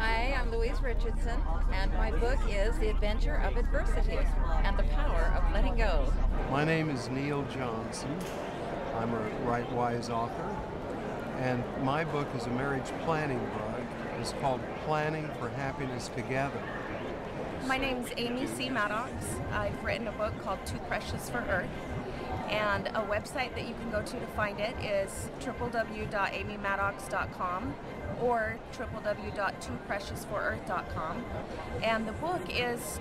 Hi, I'm Louise Richardson, and my book is The Adventure of Adversity and the Power of Letting Go. My name is Neil Johnson. I'm a WriteWise author, and my book is a marriage planning book. It's called Planning for Happiness Together. My name's Amy C. Maddox. I've written a book called Too Precious for Earth. And a website that you can go to to find it is www.amymaddox.com or www.toopreciousforearth.com. And the book is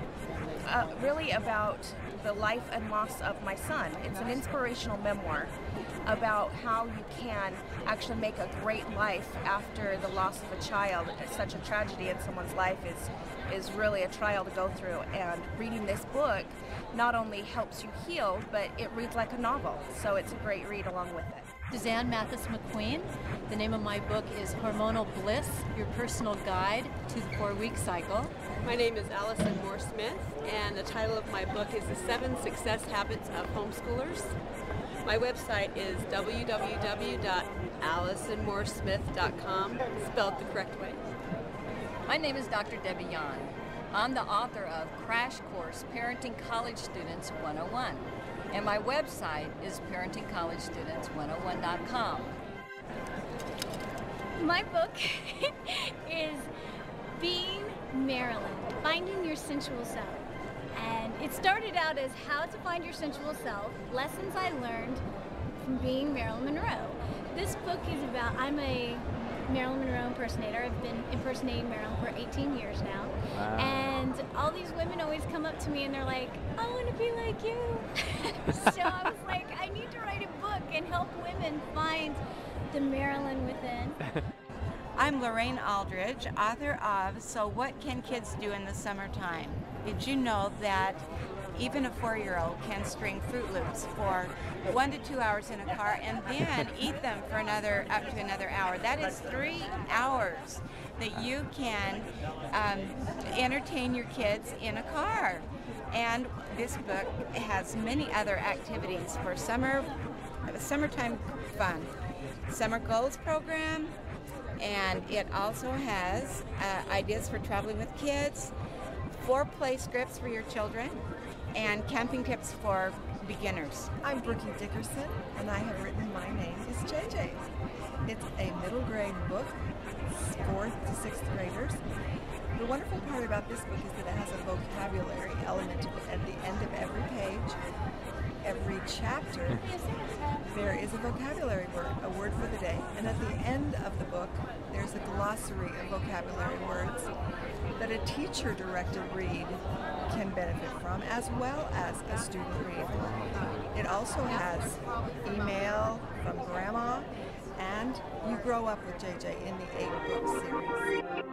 uh, really about the life and loss of my son. It's an inspirational memoir about how you can actually make a great life after the loss of a child. Such a tragedy in someone's life is is really a trial to go through. And reading this book not only helps you heal, but it reads like a novel. So it's a great read along with it. Suzanne Mathis McQueen. The name of my book is Hormonal Bliss Your Personal Guide to the Four Week Cycle. My name is Allison Moore Smith, and the title of my book is The Seven Success Habits of Homeschoolers. My website is www.allisonmooresmith.com, spelled the correct way. My name is Dr. Debbie Yan. I'm the author of Crash Course Parenting College Students 101, and my website is parentingcollegestudents101.com. My book is Being Marilyn, Finding Your Sensual Self. And it started out as how to find your sensual self, lessons I learned from being Marilyn Monroe. This book is about, I'm a Marilyn Monroe impersonator. I've been impersonating Marilyn for 18 years now. Wow. And all these women always come up to me and they're like, I want to be like you. so I was like, I need to write a book and help women find the Marilyn within. I'm Lorraine Aldridge, author of So What Can Kids Do in the Summertime? Did you know that even a four-year-old can string Froot Loops for one to two hours in a car and then eat them for another up to another hour. That is three hours that you can um, entertain your kids in a car. And this book has many other activities for summer, summertime fun. Summer Goals program, and it also has uh, ideas for traveling with kids, four play scripts for your children, and camping tips for beginners. I'm Brookie Dickerson, and I have written My Name is JJ. It's a middle grade book, fourth to sixth graders. The wonderful part about this book is that it has a vocabulary element at the end of every page. Every chapter, there is a vocabulary word, a word for the day. And at the end of the book, there's a glossary of vocabulary words that a teacher directed read can benefit from as well as a student read. It also has email from grandma and you grow up with JJ in the eight book series.